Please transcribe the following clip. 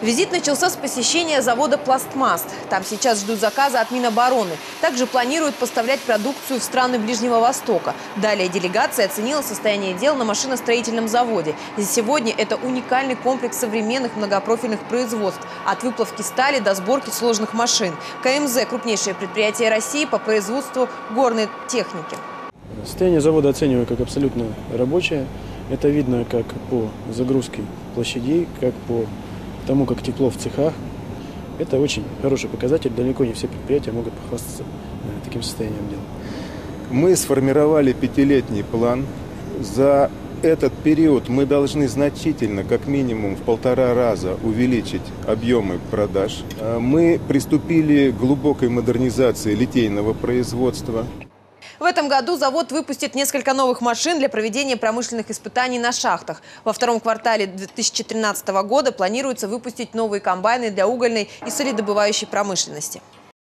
Визит начался с посещения завода «Пластмаст». Там сейчас ждут заказа от Минобороны. Также планируют поставлять продукцию в страны Ближнего Востока. Далее делегация оценила состояние дел на машиностроительном заводе. И сегодня это уникальный комплекс современных многопрофильных производств. От выплавки стали до сборки сложных машин. КМЗ – крупнейшее предприятие России по производству горной техники. Состояние завода оцениваю как абсолютно рабочее. Это видно как по загрузке площадей, как по тому, как тепло в цехах. Это очень хороший показатель. Далеко не все предприятия могут похвастаться э, таким состоянием дел. Мы сформировали пятилетний план. За этот период мы должны значительно, как минимум в полтора раза увеличить объемы продаж. Э, Мы приступили к глубокой модернизации литейного производства. В этом году завод выпустит несколько новых машин для проведения промышленных испытаний на шахтах. Во втором квартале 2013 года планируется выпустить новые комбайны для угольной и солидобывающей промышленности.